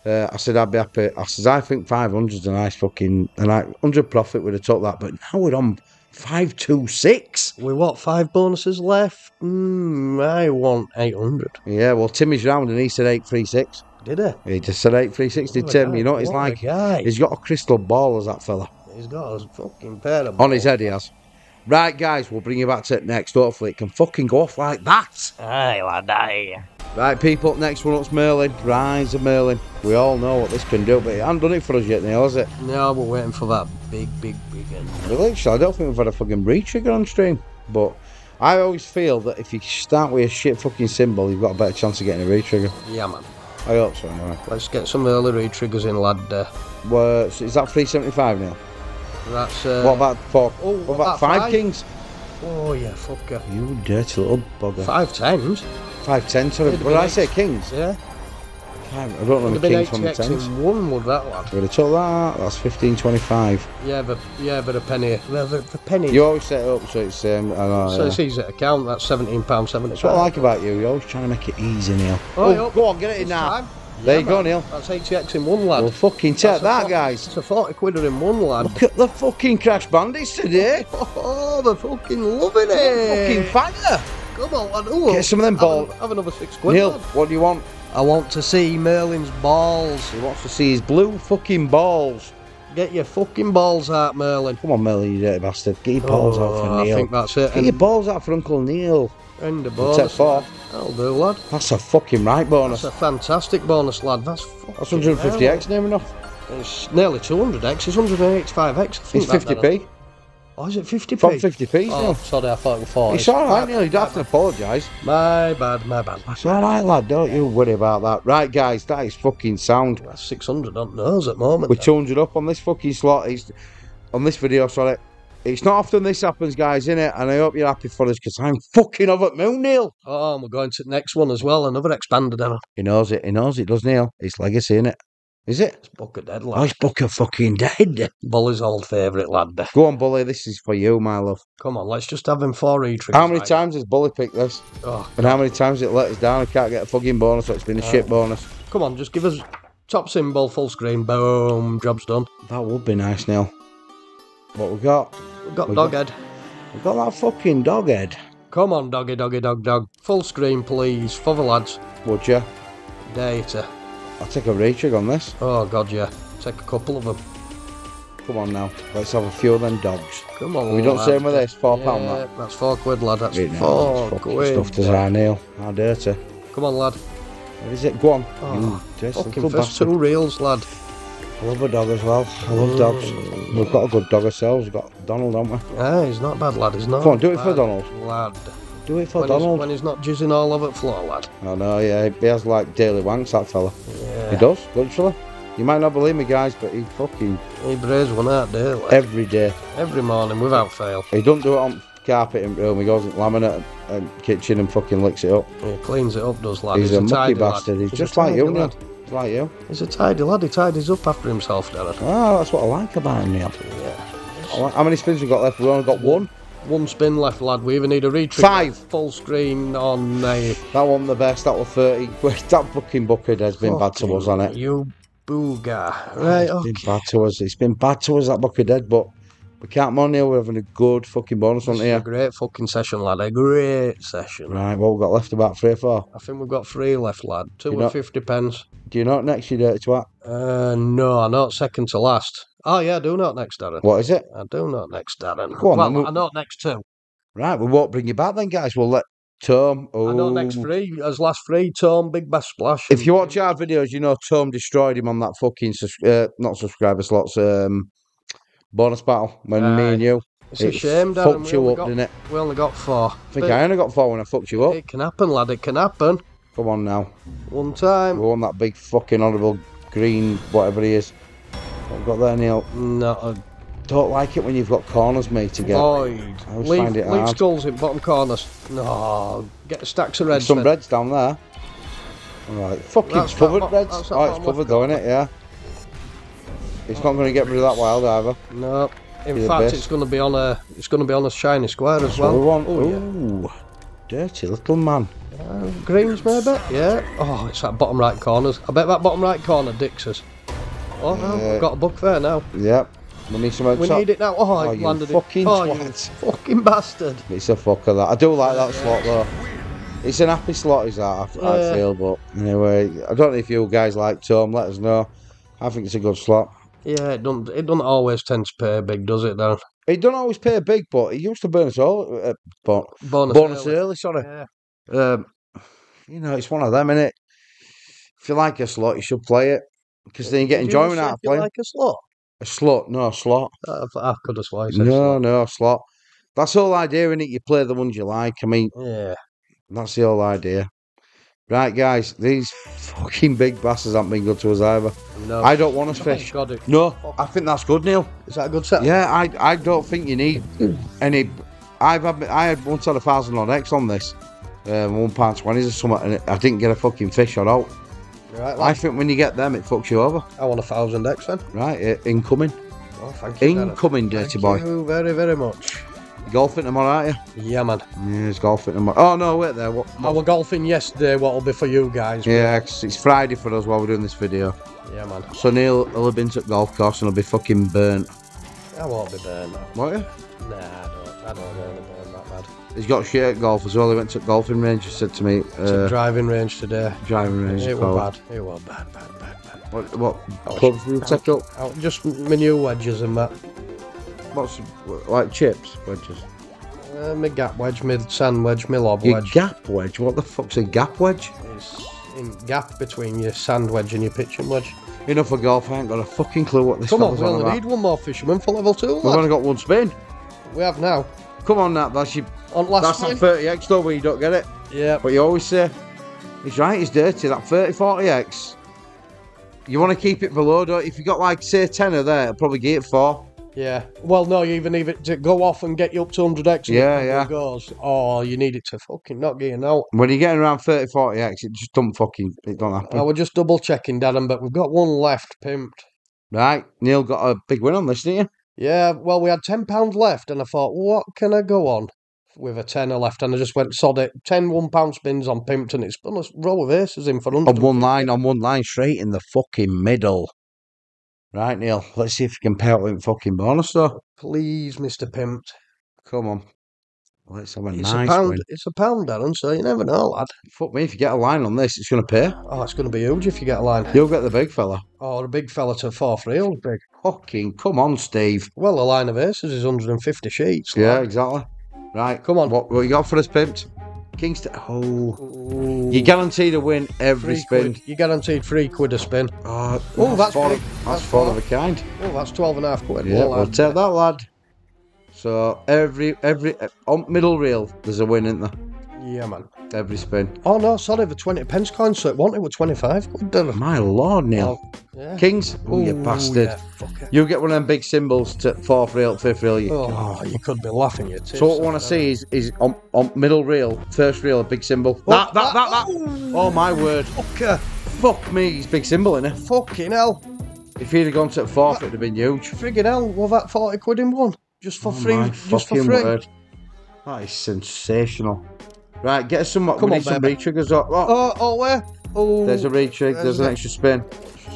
Uh, I said I'd be happy. I said I think 500's a nice fucking a nice, 100 profit would have took that, but now we're on 526. We what? Five bonuses left? Mm, I want 800. Yeah, well Timmy's round and he said 836. Did he? He just said 836. Did What a Tim? guy, You know what he's what a like? guy. He's got a crystal ball as that fella He's got a fucking pair of on his head. He has. Right, guys, we'll bring you back to it next. Hopefully, it can fucking go off like that. Aye, lad, aye. Right, people, next one up's Merlin. Rise of Merlin. We all know what this can do, but it hasn't done it for us yet, Neil, has it? No, we're waiting for that big, big, big end. Really? Actually, I don't think we've had a fucking breed trigger on stream. But I always feel that if you start with a shit fucking symbol, you've got a better chance of getting a re-trigger. Yeah, man. I hope so, anyway. Let's get some early re-triggers in, lad. Uh, Well, is that 375 now? That's. Uh, what about four? oh, what about five, five? kings? Oh, yeah, fucker. You dirty little bugger. Five tens. Five tens. sorry. What did I say? Kings? Yeah. I don't know the kings from the 8x tens. one, would that, lad? Would have took that. That's 1525. Yeah, but yeah, but a penny. The, the, the penny. You always set it up so it's um, I know, so yeah. it's easy to count. That's seventeen pounds seventy. That's what I like about you. You're always trying to make it easy, Neil. Oh, Oh, go on, get it in now. time. There Yeah, you go. Neil. That's 80x in one, lad. Well, fucking take that, guys. It's a 40 quidder in one, lad. Look at the fucking Crash Bandits today. Oh, they're fucking loving it. Fucking fire. Come on, lad. Ooh, Get some of them have Have another six quid. Neil, lad. what do you want? I want to see Merlin's balls. He wants to see his blue fucking balls. Get your fucking balls out, Merlin. Come on, Merlin, you dirty bastard. Get your balls out Oh, for I Neil. think that's it. Get your balls out for Uncle Neil. And the bonus. take four. lad. That'll do, lad. That's a fucking right bonus. That's a fantastic bonus, lad. That's That's 150x near enough. It's nearly 200x. It's 185x. I think It's 50p. Darren. Oh, is it 50p? From 50p, Oh, sorry, I thought it was 40. It's alright, Neil. You don't have to apologise. My bad, my bad. It's alright, lad. Don't you worry about that. Right, guys, that is fucking sound. That's 600 on nose at the moment. We're 200 up on this fucking slot. It's, on this video, sorry. It's not often this happens, guys, innit? And I hope you're happy for us because I'm fucking over the moon, Neil. Oh, and we're going to the next one as well. Another expanded error. He knows it. He knows it, does Neil? It's legacy, innit? Is it? It's Book of Dead, Oh, lad. it's Booker fucking dead. Bully's old favourite lad. Go on, Bully. This is for you, my love. Come on, let's just have him four e How many times has Bully picked this? Oh, And how many times it let us down? I can't get a fucking bonus, so it's been a shit oh. bonus. come on, just give us top symbol, full screen, boom, job's done. That would be nice, Neil. What we got? We've got We dog got- head. We got that fucking dog head. Come on, doggy, doggy, dog, dog. Full screen, please. For the lads. Would you? Data. I'll take a retrig on this. Oh, God, yeah. Take a couple of them. Come on now. Let's have a few of them dogs. Come on, We don't lad. same with this. Four pound Yeah, that. That's four quid, lad. That's Right four fucking quid. stuffed as our nail. How dirty. Come on, lad. What is it? Go on. Oh, you Fucking first bastard. two reels, lad. I love a dog as well. I love dogs. We've got a good dog ourselves. We've got Donald, haven't we? Ah, he's not bad, lad. He's not. Come on, do it for Donald. Lad. Do it for When he's, Donald. when he's not jizzing all over the floor, lad. I know, yeah. He has like daily wanks, that fella. Yeah. He does, literally. You might not believe me, guys, but he fucking He brays one out daily. every day. Every morning, without fail. He don't do it on carpet in room. He goes in laminate and kitchen and fucking licks it up. He cleans it up, does lad. He's, a mucky tidy bastard. He's, a just like you, lad. Like you. He's a tidy lad. He tidies up after himself, Darren. Ah, that's what I like about him, Neil. Yeah. Like- How many spins we got left? We've only got one. One spin left, lad. We even need a retrig. Five. Full screen on a. That one the best. That was 30. That fucking bucket has been bad to us, hasn't it? You booger. Right, It's okay. been bad to us. It's been bad to us, that bucket dead, but we can't moan here. We're having a good fucking bonus on This is a here. great fucking session, lad. A great session. Right, what we've got left? About three or four. I think we've got three left, lad. Two and fifty pence. Do you know what next you dirty twat? Uh, no, I know second to last. Oh yeah, I do not next, Darren. What is it? I do not next, Darren. Go on, well, we'll- I know next two. Right, we won't bring you back then, guys. We'll let Tom. Oh, I know next three. As last three, Tom, Big Bass Splash. If you watch our videos, you know Tom destroyed him on that fucking uh, not subscriber slots um bonus battle when me and you. it's a shame, Darren. fucked you up, got, didn't it? we only got four. I think I only got four when I fucked you up. It can happen, lad. It can happen. Come on now, One time. we won that big fucking honourable green whatever he is. What have got there, Neil? No, uh, Don't like it when you've got corners made together. void. I always Leave, find it leave hard. skulls in bottom corners. No, get the stacks of reds. some then. reds down there. Alright, fucking That's covered reds. that Oh, it's covered though, isn't it? Yeah. It's not going to get rid of that wild either. No. In Be fact, it's going to be on a it's going to be on a shiny square as well. we want. Oh, yeah. Dirty little man. Uh, greens maybe. Yeah. Oh, it's that bottom right corners. I bet that bottom right corner Dix's. Oh no, Yeah. we've got a book there now. Yep. We need some We need it now. Oh, Oh, it you landed fucking it. Oh, twat. fucking bastard. It's a fucker that. I do like that slot though. It's an happy slot, is that? I, I feel, but anyway, I don't know if you guys like Tom. Let us know. I think it's a good slot. Yeah, it doesn't it doesn't always tend to pay big, does it? Though. It don't always pay big, but it used to burn us all. Uh, but Bonus. bonus early. early, sorry. Yeah. Um, you know, it's one of them, innit? If you like a slot, you should play it because then you get Did enjoyment say out of you playing Like a slot. a slot. No, a slot. I, I could have sworn. you No, slot. no, a slot. That's the whole idea, innit? You play the ones you like. I mean, Yeah. that's the whole idea. Right, guys, these fucking big bastards haven't been good to us either. No. I don't want to Oh, fish. God, No, I think that's good, Neil. Is that a good set? Yeah, I I don't think you need any. I've had, I had once had a thousand on X on this, um, one pound twenties or something, and I didn't get a fucking fish or out. Right, I think when you get them, it fucks you over. I want a thousand X then. Right, uh, incoming, Oh, thank you. Darren. incoming, dirty Thank boy. you very, very much. Golfing tomorrow, aren't you? Yeah, man. Yeah, it's golfing tomorrow. Oh no, wait there. What? I was golfing yesterday. What'll be for you guys? Yeah, 'cause it's Friday for us while we're doing this video. Yeah, man. So Neil will have been to the golf course and he'll be fucking burnt. I won't be burned. Won't you? Nah, I don't. I don't really burn that bad. He's got shit at golf as well. He went to the golfing range. He said to me, It's uh, driving range today. driving range. It was bad. It was bad, bad, bad, bad. What, what clubs you take up? Oh, just my new wedges and that. What's like chips wedges? Uh, my gap wedge, sand wedge, my lob Your wedge. gap wedge. What the fuck's a gap wedge? It's in gap between your sand wedge and your pitching wedge. Enough for golf. I ain't got a fucking clue what this is. Come on, fella's we on only about. need one more fisherman for level two. We've lad. only got one spin. We have now. Come on, that that's your On last that's spin. that 30x though where you don't get it. Yeah. But you always say he's right. He's dirty. That 30 40x. You want to keep it below, don't you? If you got like say tenner there, probably get it four. Yeah. Well, no, you even need it to go off and get you up to 100x. Yeah, yeah. Goes. Oh, you need it to fucking not getting out. When you're getting around 30, 40x, it just don't fucking, it don't happen. I was just double checking, Darren, but we've got one left, pimped. Right, Neil got a big win on this, didn't you? Yeah, well, we had £10 left, and I thought, what can I go on with a tenner left? And I just went, sod it. 10 £1 spins on pimped, and it's spun a row of aces in for 100. On one line, on one line, straight in the fucking middle. Right, Neil, let's see if you can pay out in fucking bonus, though. Please, Mr. Pimped. Come on. Let's have a It's nice a pound. win. It's a pound, Darren, so you never know, lad. Fuck me, if you get a line on this, it's going to pay. Oh, it's going to be huge if you get a line. You'll get the big fella. Oh, the big fella to fourth reel, big. Fucking come on, Steve. Well, a line of aces is 150 sheets. Yeah, exactly. Right, Come on. What, what you got for us, pimped? Kingston. Oh, Ooh, you guaranteed a win every three spin. quid. You guaranteed three quid a spin. Oh, Oh, that's four of, that's That's four of a kind. Oh, that's 12 and a half quid. Yeah, Well, we'll take that, lad. So every every uh, on middle reel, there's a win, isn't there? Yeah, man. Every spin. Oh, no, sorry, the 20 pence coin, so it wanted with 25 quid, Darren. My lord, Neil. Oh, yeah. Kings, oh, you Ooh, bastard. yeah. You get one of them big symbols to fourth reel, fifth reel. You, Oh, you could be laughing your tits So what I want to see is is on, on middle reel, first reel, a big symbol. that, that, that, that. Oh my word. Fucker. Fuck me, he's big symbol in it. Fucking hell. If he'd have gone to the fourth, it'd have been huge. Friggin' hell, well, that 40 quid in one. Just for Oh free. Just for fucking free. word. That is sensational. Right, get us some. Come we on, need some baby. re-triggers. Oh, oh, Oh, oh, where? Oh, there's a retrig. There's, there's an extra spin.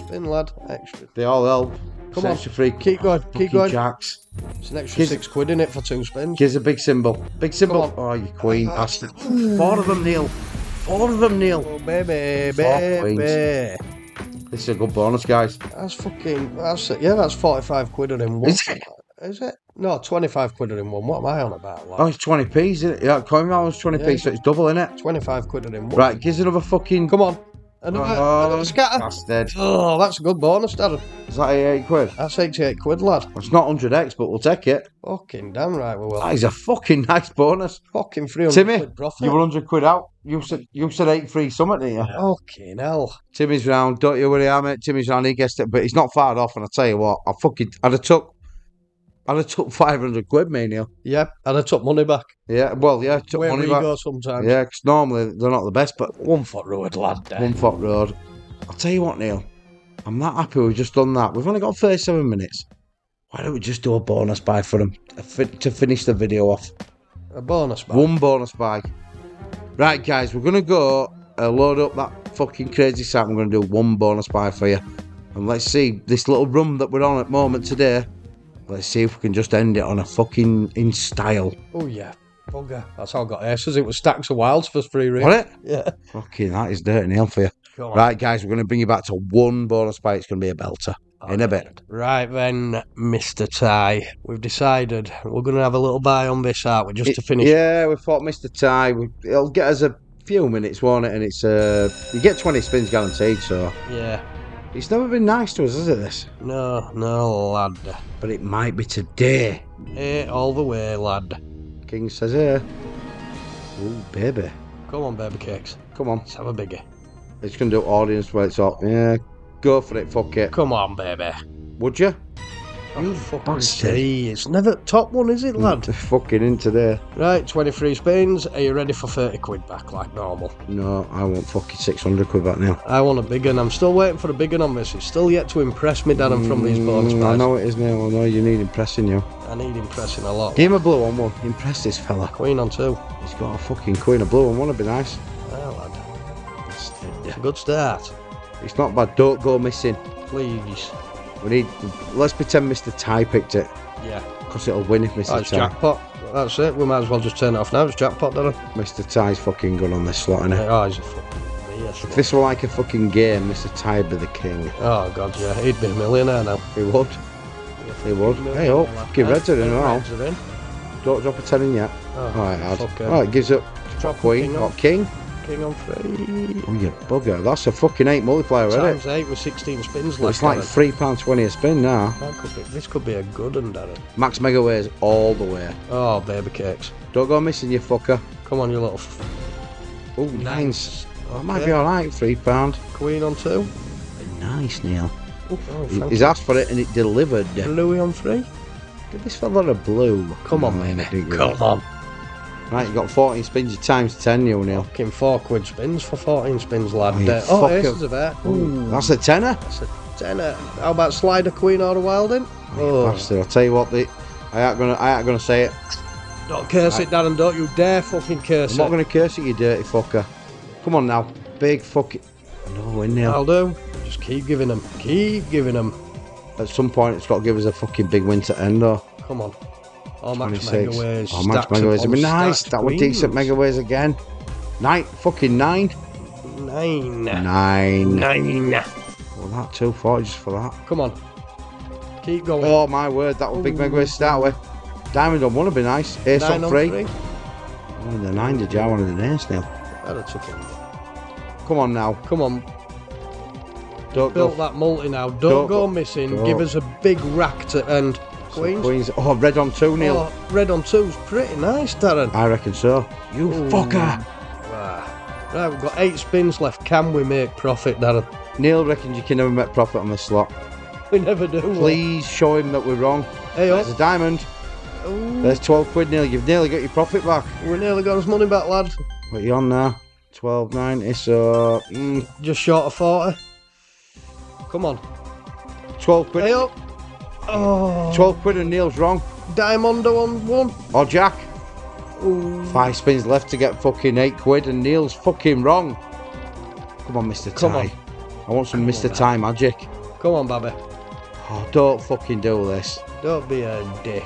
spin, lad. Extra. They all help. Come It's on. extra free. Keep going, Fucking keep going. Jacks. It's an extra six quid in it for two spins. Gives a big symbol. Big symbol. on. Oh, you queen bastard. Four of them, Neil. Four of them, Neil. Oh, baby, baby. This is a good bonus, guys. That's fucking. That's it. Yeah, that's 45 quid in one. Is it? Is it? No, 25 quid in one. What am I on about? Lad? Oh, it's 20p, isn't it? Yeah, coin round was 20p, Yeah. so it's double, isn't it? 25 quid in one. Right, gives another fucking. Come on. Another, Oh, another scatter. Bastard. Oh, that's a good bonus, Darren. Is that 88 quid? That's 88 quid, lad. It's not 100x, but we'll take it. Fucking damn right we will. That is a fucking nice bonus. Fucking 300 Timmy, quid profit. you were 100 quid out. You said you said 83 something, didn't you? Fucking hell. Timmy's round. Don't you worry, I'm mate. Timmy's round. He guessed it, but he's not far off. And I tell you what, I fucking, I'd have took, I'd have took 500 quid, me, Neil. Yep, and I took money back. Yeah, well, yeah, took Wherever money you back. go sometimes. Yeah, because normally they're not the best, but One foot road, lad. there. one foot road. I'll tell you what, Neil. I'm not happy we've just done that. We've only got 37 minutes. Why don't we just do a bonus buy for them to, fi- to finish the video off? A bonus back. One bonus buy. Right, guys, we're gonna go uh, load up that fucking crazy site. We're gonna do one bonus buy for you, and let's see this little run that we're on at the moment today. Let's see if we can just end it on a fucking in style. Oh, yeah. Bugger. That's how I got aces. It was stacks of wilds for free real. What it? Yeah. Fucking that is dirty Neil for you. Right, guys, we're gonna bring you back to one bonus buy. It's gonna be a belter in a bit. Right then, Mr. Ty, we've decided we're going to have a little buy on this, aren't we? Just It- to finish. Yeah, we thought Mr. Ty. We, it'll get us a few minutes, won't it? And it's uh, you get 20 spins guaranteed. So Yeah. It's never been nice to us, has it? This, No, no, lad. but it might be today. Hey, all the way, lad. King says here. Ooh, baby. Come on, baby cakes. Come on. Let's have a biggie. It's going to do audience where it's up. Yeah, go for it, fuck it. Come on, baby. Would you? You fucking bastard. see. It's never top one, is it, lad? fucking in today. Right, 23 spins. Are you ready for 30 quid back like normal? No, I want fucking 600 quid back now. I want a big one. I'm still waiting for a big one on this. It's still yet to impress me, Darren, from these bonus Mm, I know it is now. I know you need impressing you. I need impressing a lot. Give him a blue on one. Impress this fella. Queen on two. He's got a fucking queen of blue on one. Would be nice. Well, lad. It's a good start. It's not bad. Don't go missing. Please. We need. Let's pretend Mr. Ty picked it Yeah. because it'll win if Mr. It's Ty. jackpot. That's it. We might as well just turn it off now. It's jackpot, Darren. Mr. Ty's fucking good on this slot, innit? Oh, he's a fucking. If this were like a fucking game, Mr. Ty would be the king. Oh, God, yeah. He'd be a millionaire now. He would. He would. Hey, oh, fucking reds are in now. Don't drop a ten in yet. Oh, Alright, Ad. fuck it. Alright, gives up Drop queen. king What, king? King on three. Oh, you bugger. That's a fucking eight multiplier, isn't it? Times eight with 16 spins left. It's like £3.20 a spin now. That could be, this could be a good one, Darren. Max Megaways all the way. Oh, baby cakes. Don't go missing, you fucker. Come on, you little Oh, nice. That might be alright, £3. queen on two. Nice, Neil. Oh, He's asked for it and it delivered. Louis on three. Give this fella a blue. Come on, No, baby. I think you Come on. Right, you got 14 spins, you times 10, you Neil. Fucking four quid spins for 14 spins, lad. Oh, Uh, oh, aces of it. Ooh, That's a tenner. that's a tenner. How about Slider Queen or a Wilding? Oh. Oh, Bastard, I'll tell you what, the, I ain't gonna, I ain't gonna say it. don't curse it, Darren. Don't you dare fucking curse it. I'm not gonna curse it, you, dirty fucker. Come on now, big fucking. No, win Neil. I'll do. Just keep giving them. Keep giving them. At some point, it's got to give us a fucking big win to end, though. Come on. Oh, Max 26. Megaways. Oh, Max Megaways would be nice. That would decent. Megaways again. Nine, fucking nine. Nine. Nine. Nine. Well, that 240 just for that. Come on. Keep going. Oh my word, that would big Megaways to start with. Diamond on one would be nice. Ace Nine on three. three. I wanted the nine, did you? I wanted the ace now. I'd have took it. Come on now. Come on. Don't Built go. that multi now. Don't, Don't go go- missing. don't. Give us a big rack to end. Queens. Queens. Oh, red on two, Neil. Oh, red on two's pretty nice, Darren. I reckon so. You Ooh. fucker. Ah. Right, we've got eight spins left. Can we make profit, Darren? Neil reckons you can never make profit on this slot. We never do. Please show him that we're wrong. Hey, There's up. a diamond. Ooh, There's 12 quid, Neil. You've nearly got your profit back. we nearly got his money back, lad. What are you on now? 12.90, so... Mm, Just short of 40. Come on. 12 quid. Hey, up. Oh, 12 quid and Neil's wrong. Diamondo on one. Or Jack. Ooh. Five spins left to get fucking 8 quid and Neil's fucking wrong. Come on, Mr. Come Ty. on. I want some Mr. Ty magic. Come on, Babby. Oh, don't fucking do this. Don't be a dick.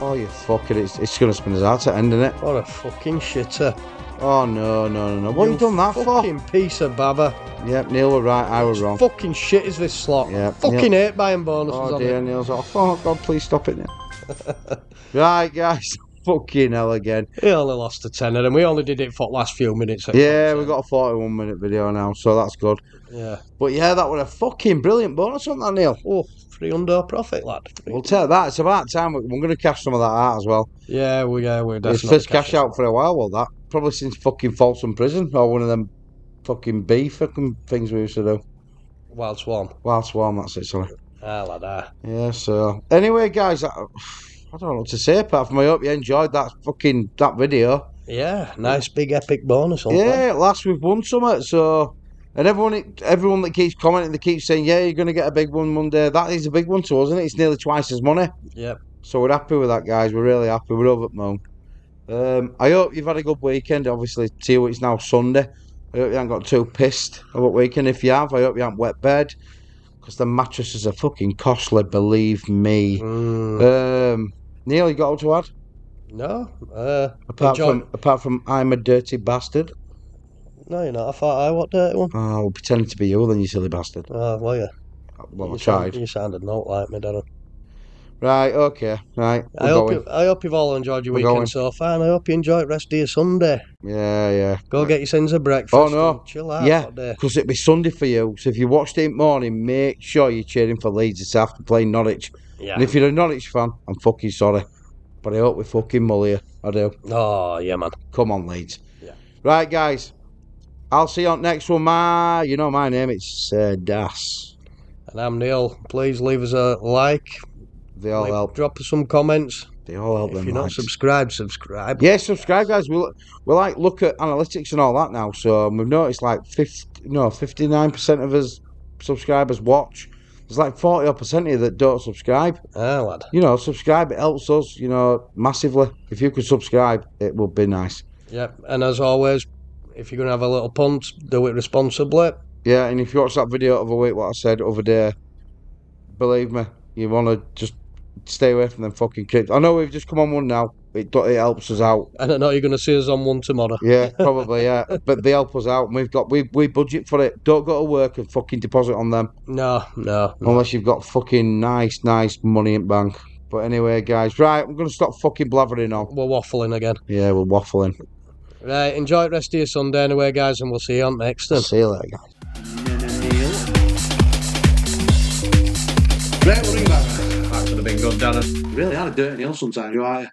Oh, you fucking... It's, it's going to spin us out at end, isn't it? What a fucking shitter. Oh, no, no, no, no. What have you done that for? Fucking piece of baba. Yep, Neil were right, I was wrong. Fucking shit is this slot. Yeah, Fucking hate buying bonuses Oh on dear, it. Neil's off. Oh God, please stop it now. right, guys. Fucking hell again. He only lost a tenner and we only did it for the last few minutes. Yeah, we got a 41 minute video now, so that's good. Yeah. But yeah, that was a fucking brilliant bonus, wasn't that, Neil? Oh, three under profit, lad. We'll tell that. It's about time. We're going to cash some of that out as well. Yeah, we yeah, we're It's definitely first cash out for a while, well, that. Probably since fucking Folsom Prison, or one of them fucking B fucking things we used to do. Wild Swarm. Wild Swarm, that's it, sorry. Ah, lad, ah. Yeah, so. Anyway, guys, I, I don't know what to say apart from I hope you enjoyed that fucking that video. Yeah, nice big epic bonus on Yeah, at last we've won something. So, and everyone, everyone that keeps commenting, they keep saying, "Yeah, you're going to get a big one Monday." That is a big one to us, isn't it? It's nearly twice as money. Yep. So we're happy with that, guys. We're really happy. We're over the moon. Um, I hope you've had a good weekend. Obviously, to you, it's now Sunday. I hope you haven't got too pissed about weekend. If you have, I hope you haven't wet bed because the mattresses are fucking costly. Believe me. Mm, Um, Neil, you got all to add? no, uh, Apart enjoy- from apart from I'm a dirty bastard. No, you're not. I thought I what dirty one. Oh, well, pretending to be you, then you silly bastard. Oh, well, yeah. Well, I you tried. Sound, you sounded not like me, Darren. Right, okay, right. I hope, going. you, I hope you've all enjoyed your We're weekend going. so far, and I hope you enjoy the rest of your Sunday. Yeah, yeah. Go get your sins of breakfast. Oh, no. and Chill out. Yeah, because it'll be Sunday for you. So if you watched it in the morning, make sure you're cheering for Leeds this after playing Norwich. Yeah. And if you're a Norwich fan, I'm fucking sorry. But I hope we fucking mull you. I do. Oh, yeah, man. Come on, Leeds. Yeah. Right, guys. I'll see you on next one. My, you know my name. It's uh, Daz. And I'm Neil. Please leave us a like. They all leave- help. Drop some comments. They all help If them. you're not likes. subscribed, subscribe. Yeah, subscribe, guys. We'll we like look at analytics and all that now. So we've noticed like 50, no, fifty nine percent of us subscribers watch. There's like forty odd percent of you that don't subscribe. Ah, lad. You know, subscribe. It helps us. You know, massively. If you could subscribe, it would be nice. Yep. And as always, if you're going to have a little punt, do it responsibly. Yeah, and if you watch that video of a week, what I said over there, believe me, you want to just stay away from them fucking kids. I know we've just come on one now. It it helps us out. And I know you're going to see us on one tomorrow. Yeah, probably, yeah. But they help us out. And we've got we we budget for it. Don't go to work and fucking deposit on them No, no. unless you've got fucking nice, nice money in bank. But anyway, guys, right, I'm gonna stop fucking blathering on. We're waffling again. Yeah, we're waffling. Right, enjoy the rest of your Sunday anyway, guys, and we'll see you on next one. See you later, guys. Been good, Darren. Really had a dirty Neil sometimes, you are.